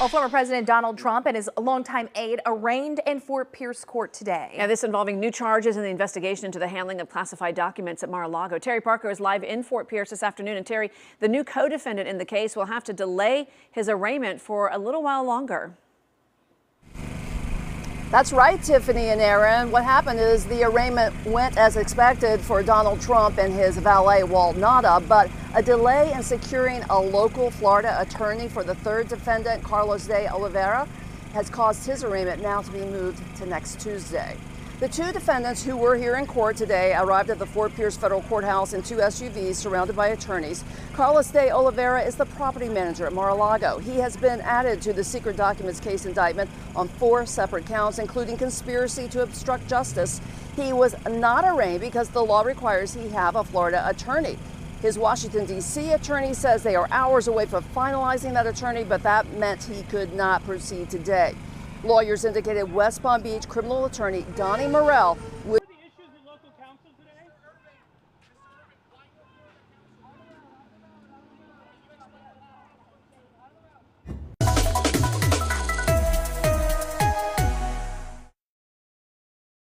Well, former President Donald Trump and his longtime aide arraigned in Fort Pierce court today. Yeah, this involving new charges in the investigation into the handling of classified documents at Mar-a-Lago. Terry Parker is live in Fort Pierce this afternoon. And Terry, the new co-defendant in the case will have to delay his arraignment for a little while longer. That's right, Tiffany and Aaron. What happened is the arraignment went as expected for Donald Trump and his valet, Walt Nauta, but a delay in securing a local Florida attorney for the third defendant, Carlos de Oliveira, has caused his arraignment now to be moved to next Tuesday. The two defendants who were here in court today arrived at the Fort Pierce Federal Courthouse in two SUVs surrounded by attorneys. Carlos de Oliveira is the property manager at Mar-a-Lago. He has been added to the secret documents case indictment on four separate counts, including conspiracy to obstruct justice. He was not arraigned because the law requires he have a Florida attorney. His Washington, D.C. attorney says they are hours away from finalizing that attorney, but that meant he could not proceed today. Lawyers indicated West Palm Beach criminal attorney Donnie Murrell would